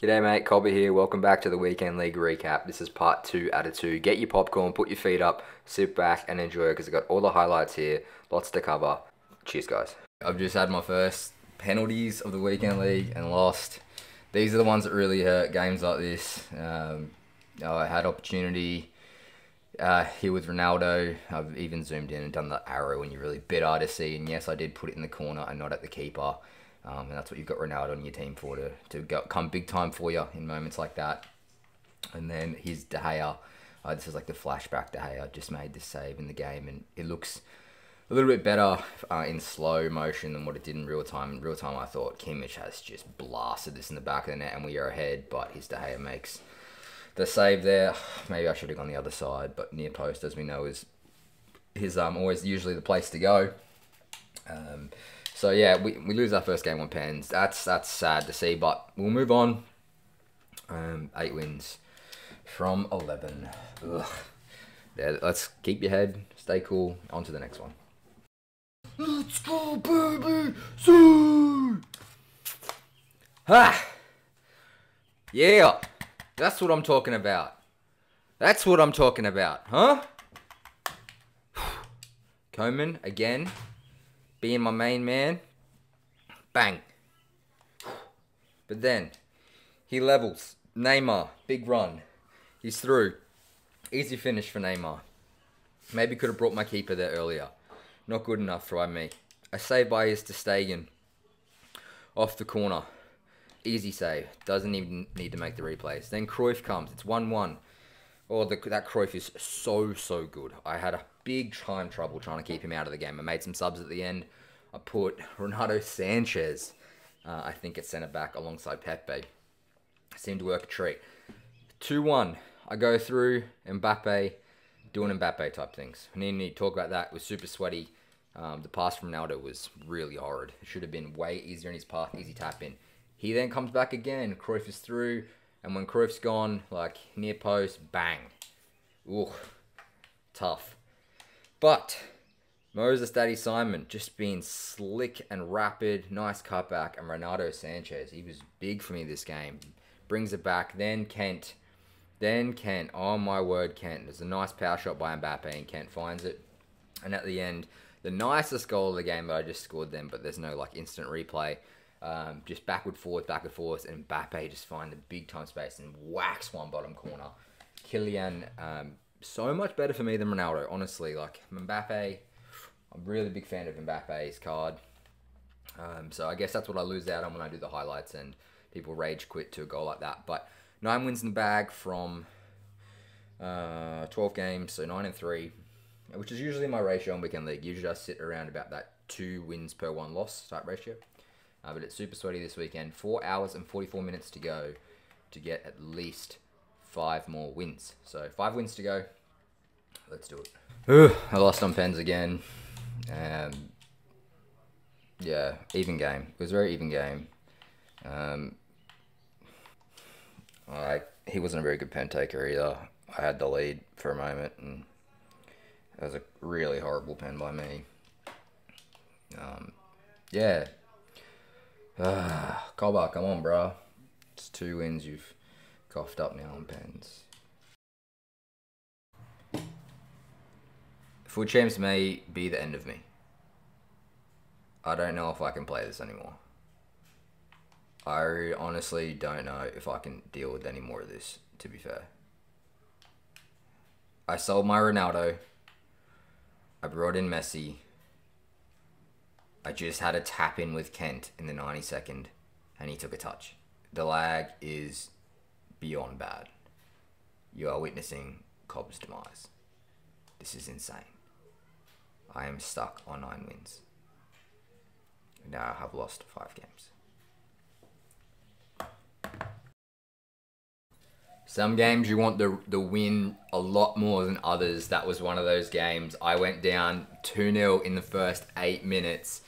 G'day mate, Cobba here. Welcome back to the Weekend League recap. This is part two out of two. Get your popcorn, put your feet up, sit back and enjoy because I've got all the highlights here, lots to cover. Cheers guys. I've just had my first penalties of the Weekend League and lost. These are the ones that really hurt, games like this. Um, I had opportunity uh, here with Ronaldo. I've even zoomed in and done the arrow when you really better to see. And yes, I did put it in the corner and not at the keeper. Um, and that's what you've got Ronaldo on your team for to, to go, come big time for you in moments like that. And then his De Gea, uh, this is like the flashback De Gea just made this save in the game, and it looks a little bit better uh, in slow motion than what it did in real time. In real time, I thought Kimmich has just blasted this in the back of the net, and we are ahead. But his De Gea makes the save there. Maybe I should have gone the other side, but near post, as we know, is his um always usually the place to go. Um, so yeah, we, we lose our first game on pens. That's that's sad to see, but we'll move on. Um, eight wins from eleven. Ugh. Yeah, let's keep your head, stay cool. On to the next one. Let's go, baby! See! Ah! Yeah! That's what I'm talking about. That's what I'm talking about, huh? Coman again being my main man. Bang. But then he levels. Neymar, big run. He's through. Easy finish for Neymar. Maybe could have brought my keeper there earlier. Not good enough for me. A save by his Stegen. Off the corner. Easy save. Doesn't even need to make the replays. Then Cruyff comes. It's 1-1. Oh, the, that Cruyff is so, so good. I had a big time trouble trying to keep him out of the game. I made some subs at the end. I put Renato Sanches, uh, I think, at centre back alongside Pepe. Seemed to work a treat. 2 1. I go through Mbappe, doing Mbappe type things. I need to talk about that. It was super sweaty. Um, the pass from Ronaldo was really horrid. It should have been way easier in his path, easy tap in. He then comes back again. Cruyff is through. And when Cruyff's gone, like near post, bang. Ooh, tough. But Moses Daddy Simon just being slick and rapid, nice cutback, and Renato Sanches, he was big for me this game. Brings it back. Then Kent. Then Kent. Oh my word, Kent. There's a nice power shot by Mbappe, and Kent finds it. And at the end, the nicest goal of the game that I just scored them, but there's no like instant replay. Um, just backward, forward, backward, forwards, and Mbappe just find the big time space and whacks one bottom corner. Kylian, um, so much better for me than Ronaldo, honestly. Like Mbappe, I'm really big fan of Mbappe's card. Um, so I guess that's what I lose out on when I do the highlights and people rage quit to a goal like that. But nine wins in the bag from uh, 12 games, so nine and three, which is usually my ratio in weekend league. Usually I sit around about that two wins per one loss type ratio. Uh, but it's super sweaty this weekend. Four hours and 44 minutes to go to get at least five more wins. So five wins to go. Let's do it. Ooh, I lost on pens again. Um, yeah, even game. It was a very even game. Um, I he wasn't a very good pen taker either. I had the lead for a moment, and it was a really horrible pen by me. Um, yeah. Uh, Cobba, come on, bro. It's two wins you've coughed up on pens. FUT champs may be the end of me. I don't know if I can play this anymore. I honestly don't know if I can deal with any more of this, to be fair. I sold my Ronaldo. I brought in Messi. I just had a tap in with Kent in the 92nd, and he took a touch. The lag is beyond bad. You are witnessing Cobba's demise. This is insane. I am stuck on nine wins. Now I have lost five games. Some games you want the the win a lot more than others. That was one of those games. I went down 2-0 in the first eight minutes.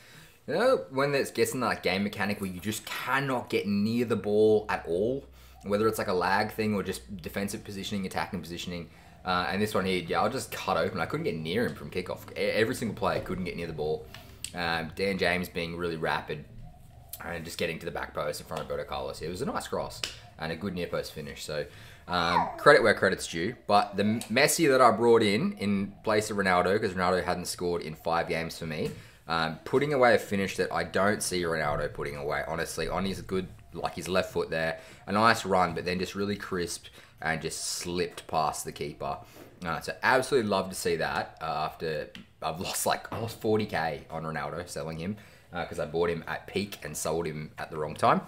You know, when it gets in that game mechanic where you just cannot get near the ball at all, whether it's like a lag thing or just defensive positioning, attacking positioning. Uh, and this one here, yeah, I'll just cut open. I couldn't get near him from kickoff. Every single play, couldn't get near the ball. Um, Dan James being really rapid and just getting to the back post in front of Roberto Carlos. It was a nice cross. and a good near post finish. So um, credit where credit's due. But the Messi that I brought in in place of Ronaldo, because Ronaldo hadn't scored in five games for me, um, putting away a finish that I don't see Ronaldo putting away. Honestly, on his good, like his left foot there, a nice run, but then just really crisp and just slipped past the keeper. Uh, so absolutely love to see that uh, after I've lost like I lost 40k on Ronaldo selling him because uh, I bought him at peak and sold him at the wrong time.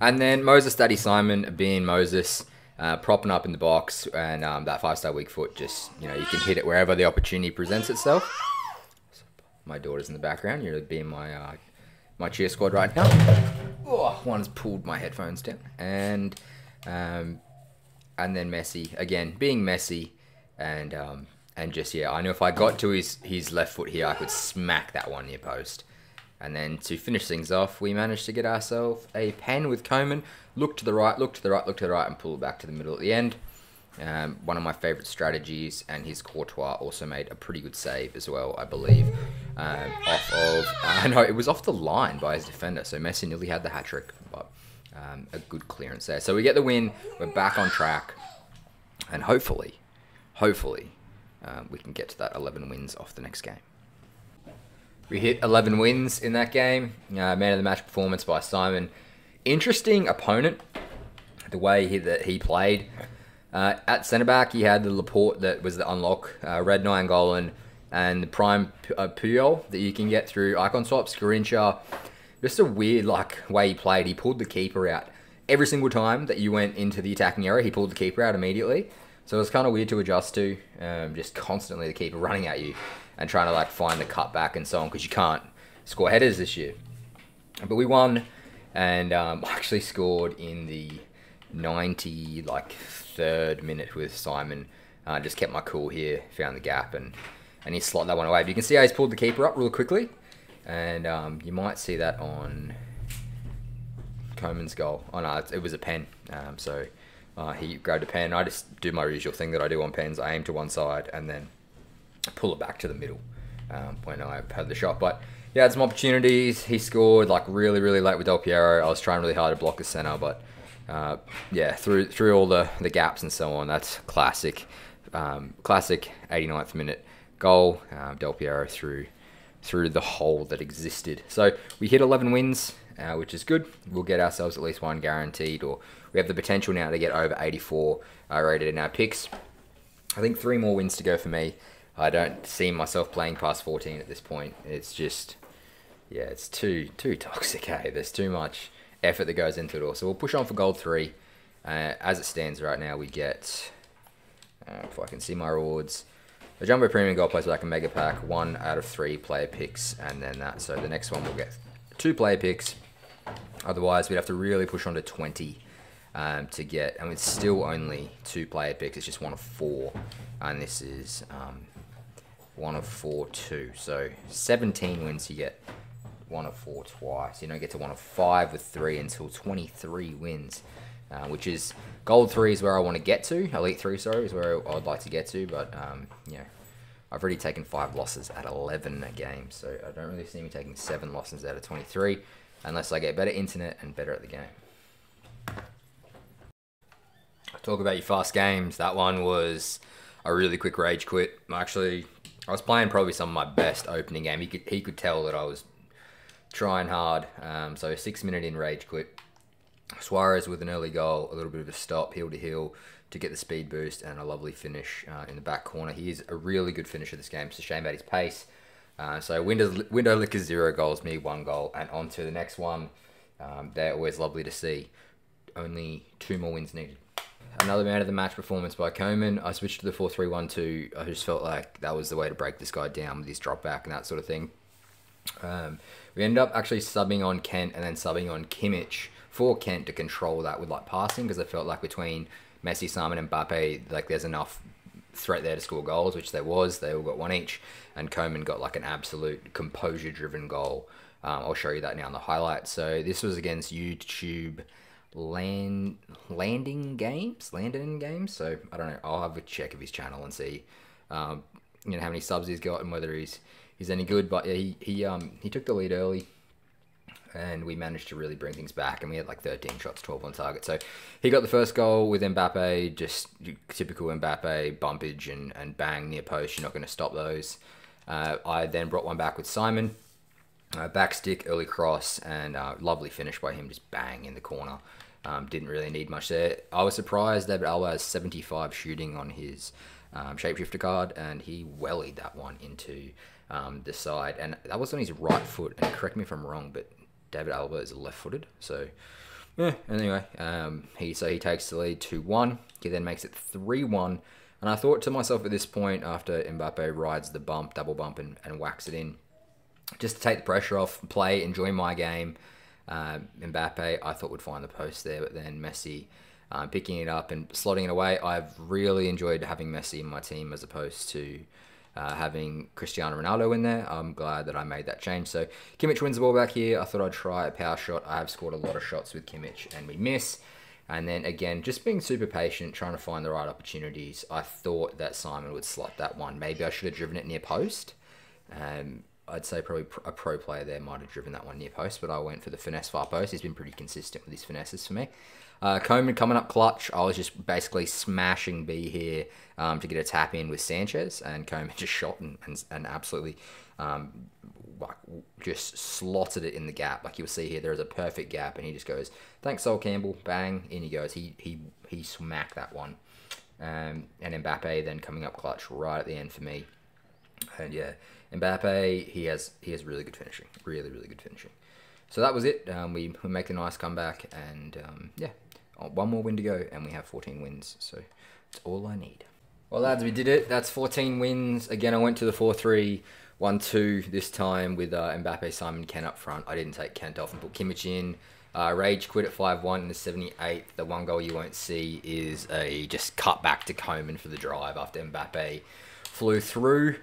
And then Moses Daddy Simon being Moses, uh, propping up in the box, and um, that five star weak foot just, you know, you can hit it wherever the opportunity presents itself. My daughter's in the background. You're being my uh, my cheer squad right now. Oh, one's pulled my headphones down, and um, and then Messi again being Messi, and um, and just yeah, I knew if I got to his his left foot here, I could smack that one near post. And then to finish things off, we managed to get ourselves a pen with Coman. Look to the right, look to the right, look to the right, and pull it back to the middle at the end. Um, one of my favourite strategies, and his Courtois also made a pretty good save as well, I believe. Um, off of, uh, no, it was off the line by his defender, so Messi nearly had the hat trick, but um, a good clearance there. So we get the win, we're back on track, and hopefully, hopefully, um, we can get to that 11 wins off the next game. We hit 11 wins in that game. Uh, man of the match performance by Simon. Interesting opponent, the way he, that he played. Uh, at centre back, he had the Laporte that was the unlock, uh, Red Nainggolan, and the prime uh, Puyol that you can get through icon swaps. Garrincha, just a weird like way he played. He pulled the keeper out every single time that you went into the attacking area. He pulled the keeper out immediately, so it was kind of weird to adjust to. Um, just constantly the keeper running at you and trying to like find the cutback and so on because you can't score headers this year. But we won, and um, actually scored in the 90 like third minute with Simon. Uh, just kept my cool here, found the gap, and and he slot that one away. But you can see how he's pulled the keeper up real quickly, and um, you might see that on Coman's goal. Oh no, it was a pen. Um, so uh, he grabbed a pen. I just do my usual thing that I do on pens. I aim to one side and then pull it back to the middle um, when I've had the shot. But yeah, had some opportunities. He scored like really, really late with Del Piero. I was trying really hard to block the center, but uh, yeah, through through all the, the gaps and so on. That's classic, um, classic 89th minute goal. Um, Del Piero through through the hole that existed. So we hit 11 wins, uh, which is good. We'll get ourselves at least one guaranteed, or we have the potential now to get over 84 uh, rated in our picks. I think three more wins to go for me. I don't see myself playing past 14 at this point. It's just, yeah, it's too too toxic. Hey, there's too much effort that goes into it all. So we'll push on for gold three. Uh, as it stands right now, we get, uh, if I can see my rewards, a jumbo premium gold plays like a mega pack, one out of three player picks, and then that. So the next one we'll get two player picks. Otherwise, we'd have to really push on to 20 um, to get, and it's still only two player picks. It's just one of four, and this is um, one of four, two. So 17 wins, you get one of four twice. You don't get to one of five with three until 23 wins, uh, which is gold three is where I want to get to. Elite three, sorry, is where I'd like to get to. But um, yeah, I've already taken five losses at 11 games, so I don't really see me taking seven losses out of 23 unless I get better internet and better at the game. Talk about your fast games. That one was a really quick rage quit. Actually, I was playing probably some of my best opening game. He could he could tell that I was trying hard. Um, so six minute in rage quit. Suarez with an early goal, a little bit of a stop, heel to heel to get the speed boost and a lovely finish uh, in the back corner. He is a really good finisher this game. It's a shame about his pace. Uh, so window window lickers zero goals, me one goal, and on to the next one. Um, they're always lovely to see. Only two more wins needed. Another man of the match performance by Coman. I switched to the 4 3 1 2. I just felt like that was the way to break this guy down with his drop back and that sort of thing. Um, we ended up actually subbing on Kent and then subbing on Kimmich for Kent to control that with like passing because I felt like between Messi, Simon, and Mbappe, like there's enough threat there to score goals, which there was. They all got one each, and Coman got like an absolute composure-driven goal. Um, I'll show you that now in the highlights. So this was against YouTube land landing games, landing games. So I don't know. I'll have a check of his channel and see, um, you know, how many subs he's got and whether he's he's any good. But yeah, he he um he took the lead early. And we managed to really bring things back. And we had like 13 shots, 12 on target. So he got the first goal with Mbappe, just typical Mbappe bumpage and, and bang near post. You're not going to stop those. Uh, I then brought one back with Simon. Uh, back stick, early cross, and uh, lovely finish by him, just bang in the corner. Um, didn't really need much there. I was surprised David has 75 shooting on his um, shapeshifter card, and he wellied that one into um, the side. And that was on his right foot. And correct me if I'm wrong, but David Alaba is left-footed. So yeah. Anyway, um, he so he takes the lead two one. He then makes it three one. And I thought to myself at this point, after Mbappe rides the bump, double bump, and, and whacks it in, just to take the pressure off, play, enjoy my game. Uh, Mbappe, I thought would find the post there, but then Messi uh, picking it up and slotting it away. I've really enjoyed having Messi in my team as opposed to uh, having Cristiano Ronaldo in there. I'm glad that I made that change. So Kimmich wins the ball back here. I thought I'd try a power shot. I have scored a lot of shots with Kimmich and we miss. And then again, just being super patient, trying to find the right opportunities. I thought that Simon would slot that one. Maybe I should have driven it near post. Um, I'd say probably a pro player there might have driven that one near post, but I went for the finesse far post. He's been pretty consistent with his finesses for me. Uh, Coman coming up clutch. I was just basically smashing B here um, to get a tap in with Sanchez, and Coman just shot and, and, and absolutely um, like just slotted it in the gap. Like you'll see here, there is a perfect gap, and he just goes, "Thanks, Sol Campbell." Bang, in he goes. He he he smacked that one. Um, and Mbappe then coming up clutch right at the end for me. And yeah, Mbappe, he has he has really good finishing, really really good finishing. So that was it. Um, we, we make a nice comeback, and um, yeah, one more win to go, and we have 14 wins. So it's all I need. Well, lads, we did it. That's 14 wins. Again, I went to the 4 3 1 2 this time with uh, Mbappe, Simon, Kent up front. I didn't take Kent off and put Kimmich in. Uh, Rage quit at 5 1 in the 78th. The one goal you won't see is a just cut back to Coman for the drive after Mbappe flew through.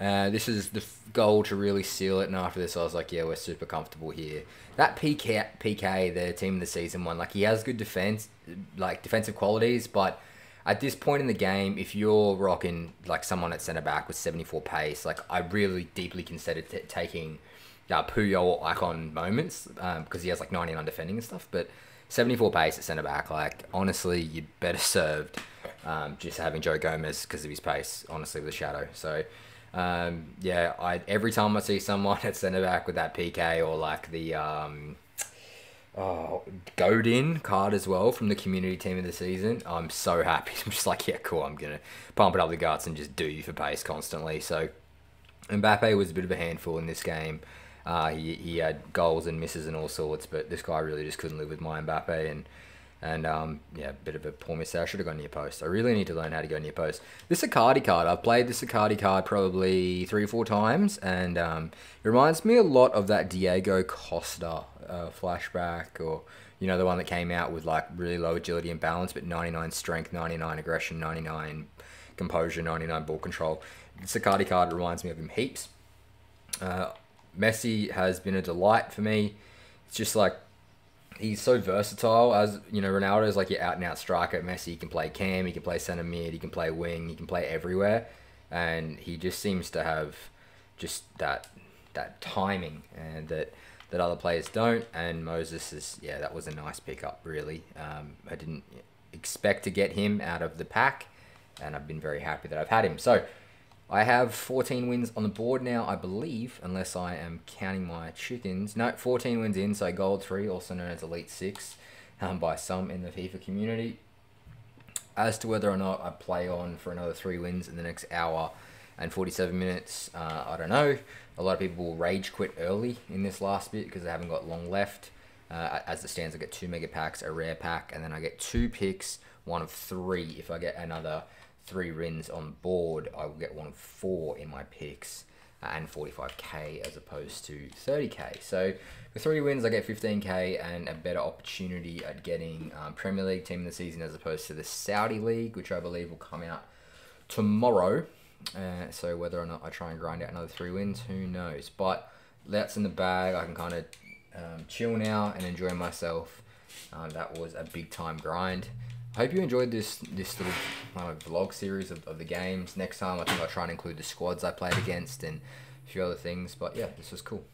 Uh, this is the goal to really seal it. And after this, I was like, yeah, we're super comfortable here. That Piqué, Piqué, the team of the season one, like he has good defense, like defensive qualities, but at this point in the game, if you're rocking like someone at centre back with 74 pace, like I really deeply considered taking uh, Puyol icon moments because um, he has like 99 defending and stuff. But 74 pace at centre back, like honestly, you'd better served um, just having Joe Gomez because of his pace, honestly, with a shadow. So um, yeah, I every time I see someone at centre back with that Piqué or like the um, oh, Godin card as well from the community team of the season, I'm so happy. I'm just like, yeah, cool. I'm gonna pump it up the guts and just do you for pace constantly. So Mbappe was a bit of a handful in this game. Uh, he, he had goals and misses and all sorts, but this guy really just couldn't live with my Mbappe and and um, yeah, a bit of a poor miss there. I should have gone near post. I really need to learn how to go near post. This Icardi card, I've played this Icardi card probably three or four times, and um, it reminds me a lot of that Diego Costa uh, flashback, or you know the one that came out with like really low agility and balance, but 99 strength, 99 aggression, 99 composure, 99 ball control. This card reminds me of him heaps. Uh, Messi has been a delight for me. It's just like he's so versatile. As you know, Ronaldo is like your out and out striker. Messi he can play cam, he can play centre mid, he can play wing, he can play everywhere, and he just seems to have just that that timing and that that other players don't. And Moses is yeah, that was a nice pickup. Really, um, I didn't expect to get him out of the pack, and I've been very happy that I've had him. So. I have 14 wins on the board now, I believe, unless I am counting my chickens. No, 14 wins in, so Gold 3, also known as Elite 6, um, by some in the FIFA community. As to whether or not I play on for another 3 wins in the next hour and 47 minutes, uh, I don't know. A lot of people will rage quit early in this last bit because they haven't got long left. Uh, as it stands, I get two mega packs, a rare pack, and then I get two picks, one of three if I get another three wins on board, I will get one of four in my picks and 45k as opposed to 30k. So with three wins, I get 15k and a better opportunity at getting um, Premier League team of the season as opposed to the Saudi League, which I believe will come out tomorrow. Uh, so whether or not I try and grind out another three wins, who knows? But that's in the bag. I can kind of um, chill now and enjoy myself. Uh, that was a big time grind. Hope you enjoyed this this little uh, vlog series of, of the games. Next time, I think I'll try and include the squads I played against and a few other things. But yeah, this was cool.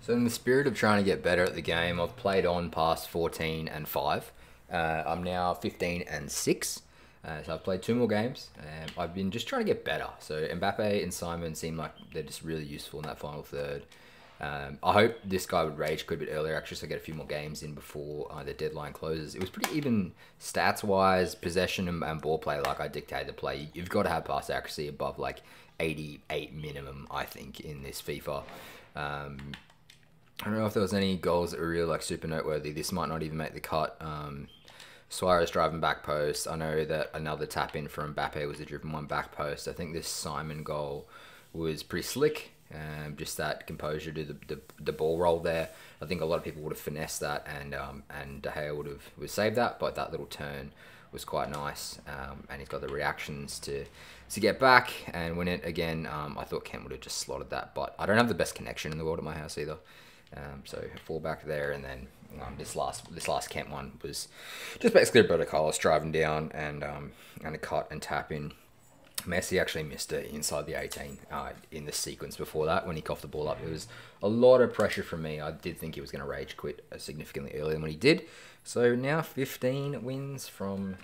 So, in the spirit of trying to get better at the game, I've played on past 14 and 5. Uh, I'm now 15 and 6. Uh, so I've played two more games. and I've been just trying to get better. So Mbappe and Simon seem like they're just really useful in that final third. Um, I hope this guy would rage quit a bit earlier, actually, so I get a few more games in before uh, the deadline closes. It was pretty even stats wise, possession and, and, ball play. Like I dictated the play, you've got to have pass accuracy above like 88 minimum, I think, in this FIFA. Um, I don't know if there was any goals that were really like super noteworthy. This might not even make the cut. Um, Suarez driving back post. I know that another tap in from Mbappe was a driven one back post. I think this Simon goal was pretty slick. Um, just that composure to the, the, the, ball roll there. I think a lot of people would have finessed that, and um, and De Gea would have would saved that. But that little turn was quite nice, um, and he's got the reactions to to get back and win it again. Um, I thought Kent would have just slotted that, but I don't have the best connection in the world at my house either. Um, so fall back there, and then um, this last this last Kent one was just basically Roberto Carlos driving down and um, and a cut and tap in. Messi actually missed it inside the 18 uh, in the sequence before that when he coughed the ball up. It was a lot of pressure from me. I did think he was going to rage quit uh, significantly earlier than what he did. So now 15 wins from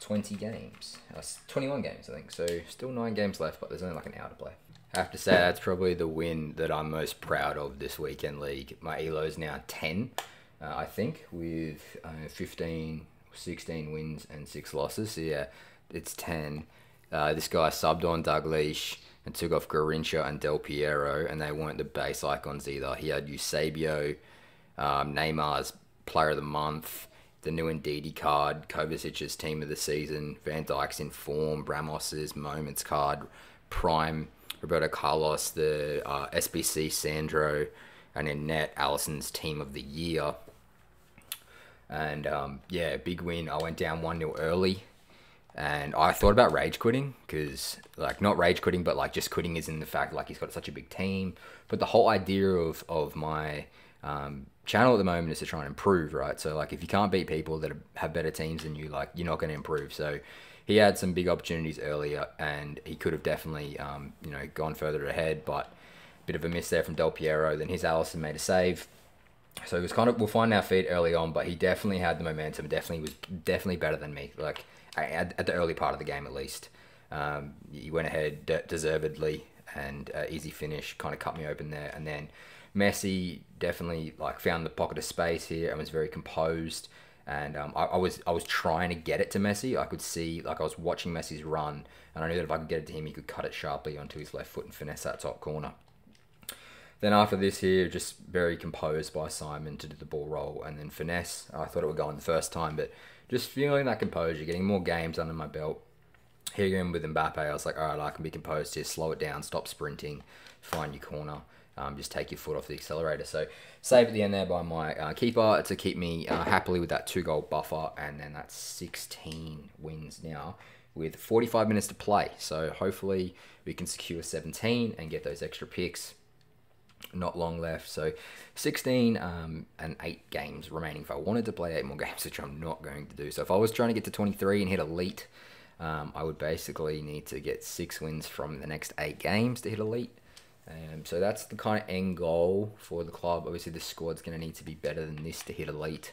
20 games. Uh, 21 games, I think. So still nine games left, but there's only like an hour to play. I have to say that's probably the win that I'm most proud of this weekend league. My elo is now 10, uh, I think, with uh, 15, 16 wins and six losses. So yeah, it's 10. Uh, this guy subbed on Dalglish and took off Garrincha and Del Piero, and they weren't the base icons either. He had Eusebio, um, Neymar's Player of the Month, the new Ndidi card, Kovacic's Team of the Season, Van Dijk's in form, Ramos's Moments card, Prime Roberto Carlos, the uh, SBC Sandro, and in net Alisson's team of the year. And um, yeah, big win. I went down 1 0 early. And I thought about rage quitting because, like, not rage quitting, but like just quitting is in the fact like he's got such a big team. But the whole idea of of my um, channel at the moment is to try and improve, right? So like, if you can't beat people that have better teams than you, like, you're not going to improve. So he had some big opportunities earlier, and he could have definitely, um, you know, gone further ahead. But bit of a miss there from Del Piero. Then his Alisson made a save. So he was kind of we'll find our feet early on, but he definitely had the momentum. Definitely was definitely better than me. Like at, at the early part of the game, at least. Um, he went ahead de- deservedly and uh, easy finish kind of cut me open there. And then Messi definitely like found the pocket of space here and was very composed and um, I, I, was I was trying to get it to Messi. I could see like I was watching Messi's run, and I knew that if I could get it to him, he could cut it sharply onto his left foot and finesse that top corner. Then after this here, just very composed by Simon to do the ball roll and then finesse. I thought it would go in the first time, but just feeling that composure, getting more games under my belt. Here again with Mbappe, I was like, all right, I can be composed here, slow it down, stop sprinting, find your corner um, just take your foot off the accelerator. So save at the end there by my uh, keeper to keep me uh, happily with that two goal buffer, and then that's 16 wins now with 45 minutes to play. So hopefully we can secure 17 and get those extra picks. Not long left, so 16 um, and eight games remaining. If I wanted to play eight more games, which I'm not going to do, so if I was trying to get to 23 and hit elite, um, I would basically need to get six wins from the next eight games to hit elite. Um, so that's the kind of end goal for the club. Obviously, the squad's going to need to be better than this to hit elite.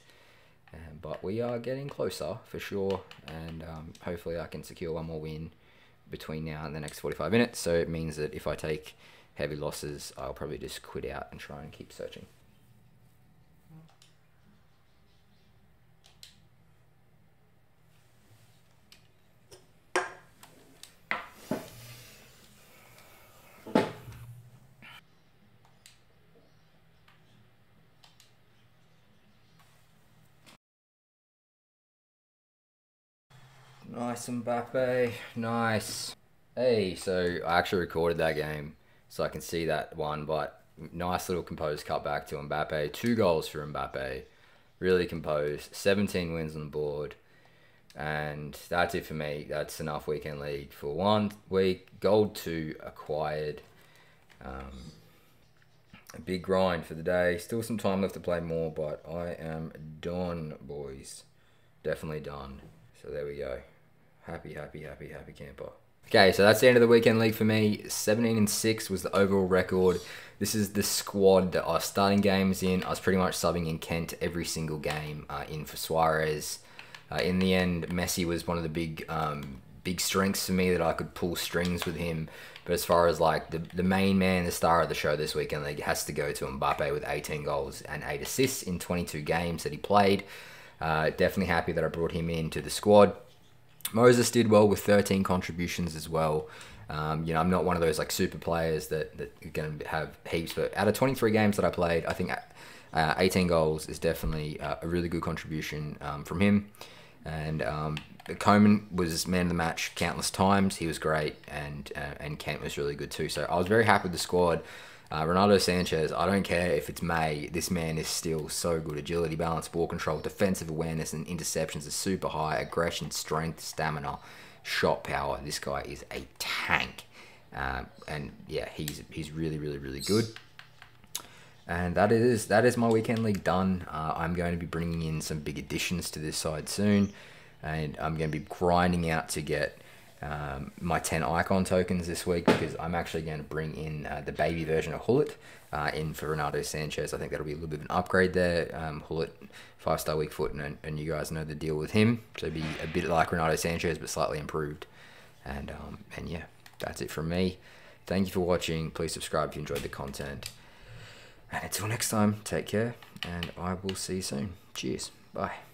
Um, but we are getting closer for sure, and um, hopefully, I can secure one more win between now and the next 45 minutes. So it means that if I take heavy losses, I'll probably just quit out and try and keep searching. Nice Mbappe, nice. Hey, so I actually recorded that game, so I can see that one, but nice little composed cutback to Mbappe. Two goals for Mbappe, really composed. 17 wins on the board, and that's it for me. That's enough weekend league for one week. Gold two acquired. Um, a big grind for the day. Still some time left to play more, but I am done, boys. Definitely done. So there we go happy, happy, happy, happy camper. Okay, so that's the end of the weekend league for me. 17 and 6 was the overall record. This is the squad that I was starting games in. I was pretty much subbing in Kent every single game uh, in for Suarez. Uh, in the end, Messi was one of the big um, big strengths for me that I could pull strings with him. But as far as like the, the main man, the star of the show this weekend league has to go to Mbappe with 18 goals and 8 assists in 22 games that he played. Uh, definitely happy that I brought him into the squad. Moses did well with 13 contributions as well. Um, you know, I'm not one of those like super players that, that are going to have heaps, but out of 23 games that I played, I think uh, 18 goals is definitely uh, a really good contribution um, from him. And um, Coman was man of the match countless times. He was great, and uh, and Kent was really good too. So I was very happy with the squad. Uh, Renato Sanches, I don't care if it's May, this man is still so good. Agility, balance, ball control, defensive awareness, and interceptions are super high. Aggression, strength, stamina, shot power. This guy is a tank. Um, and yeah, he's he's really, really, really good. And that is that is my weekend league done. Uh, I'm going to be bringing in some big additions to this side soon, and I'm going to be grinding out to get um, my 10 icon tokens this week because I'm actually going to bring in uh, the baby version of Gullit uh, in for Renato Sanches. I think that'll be a little bit of an upgrade there. Um, Gullit, five star weak foot, and, and you guys know the deal with him. So be a bit like Renato Sanches, but slightly improved. And um, and yeah, that's it from me. Thank you for watching. Please subscribe if you enjoyed the content. And until next time, take care, and I will see you soon. Cheers. Bye.